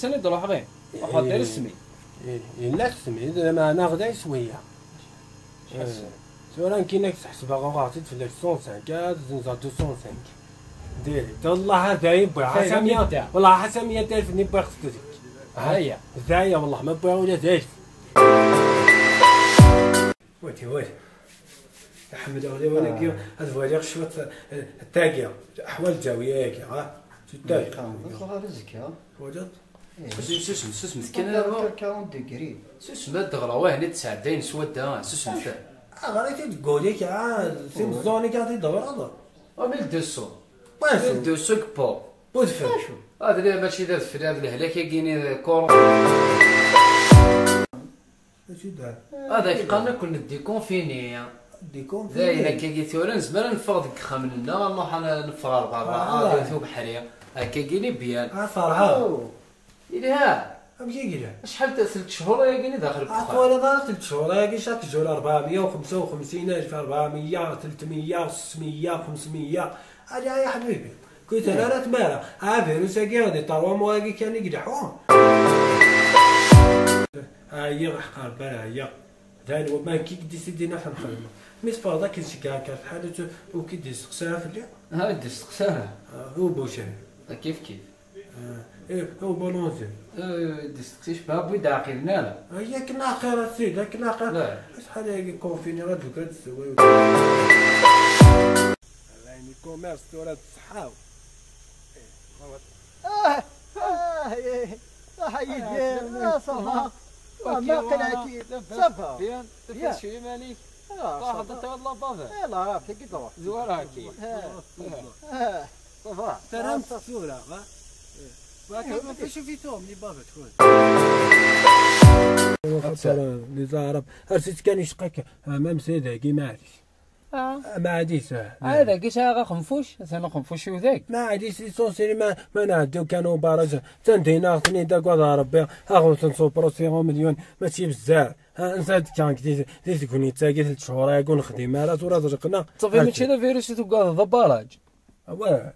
سنة دروح غير وحط دير السمي إلا تسمي ما أنا غدا شوية سواء كاينك تحسبها غاطي في 105 زنزا 205 ديري والله بويا خير حسامية. والله حسامية داير ني بويا خصك هيا زايا والله ما بويا ولا داير ويتي ويتي يا حمد أغلي ولا كيو هاد فواجه شوية التاقية أحوال الجاوية ياك ها شو التاقية رزق ها وجد سوسم سوسم كان 40 ديجري سوسم الدغرة واه تسعدين سودا سوسم غادي تقول لك عاد سيم الزوني قاعد يدور هذا وميل دوسو بس ميل دوسو كبو بودفن هذا اللي ماشي ذا في هذا الهلاك ماشي دار هذاك قالنا كنا ديكونفيني ديكون زاينا كي ثورا نزمر نفرض ديك خاملنا نروح نفرغ الغابة آه. هذا ثوب حرية هكا كايني بيان ها فرحة إلي ها؟ امشي كيجا شحال تا ثلاث شهور يا كايني داخل الدخان اقوال دار ثلاث شهور يا كي شاك جول 455 ألف 400 300 600 500 اجا يا حبيبي كنت أنا لا تمارا. ها فيروس كي غادي طروا مواقي كان يقدحون ها هي حقار بلا هي داني وما كي كدي سيدينا حنا نخدمو ميس فاضا كي نشكا كانت حالته وكي دي سقساها في الليل ها دي استقساها هو بوشان كيف كيف؟ إيه هو بولونزي دي استقسيش بابي داقلنا لا هي كنا خير سيد كنا خير لا شحال هاكي كونفيني غاد دوكا تسوي يعني كوميرس تورا تصحاو آه آه حي الدير صفا ما قلعتي صفا بيان يا. تفكر مالك طاح صفا انت والله بابا يلا تروح زوار هاكي صفا ترى صورة اللي كان يشقك امام كي ما عاديش ما عاديش هذا كيش هذا خنفوش أنا خنفوش وذاك ما عاديش سونسيري ما ما نعدو كانوا باراج تندينا خصني داك وضع ربي هاغو تنصو بروسيغو مليون ماشي بزاف ها نساد كان كدي دي تكوني تاكي ثلاث شهور يكون خدمة راه تورا زرقنا صافي ماشي هذا فيروس توقع ضبالاج واه